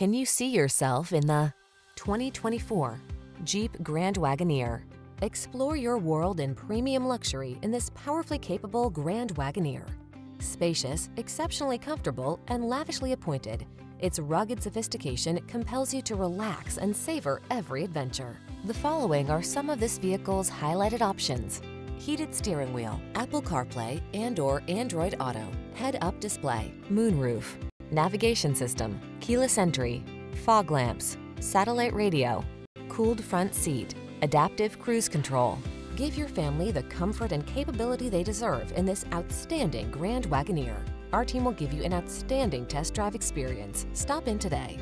Can you see yourself in the 2024 Jeep Grand Wagoneer? Explore your world in premium luxury in this powerfully capable Grand Wagoneer. Spacious, exceptionally comfortable, and lavishly appointed, its rugged sophistication compels you to relax and savor every adventure. The following are some of this vehicle's highlighted options. Heated steering wheel, Apple CarPlay and or Android Auto, head-up display, moonroof, navigation system, keyless entry, fog lamps, satellite radio, cooled front seat, adaptive cruise control. Give your family the comfort and capability they deserve in this outstanding Grand Wagoneer. Our team will give you an outstanding test drive experience. Stop in today.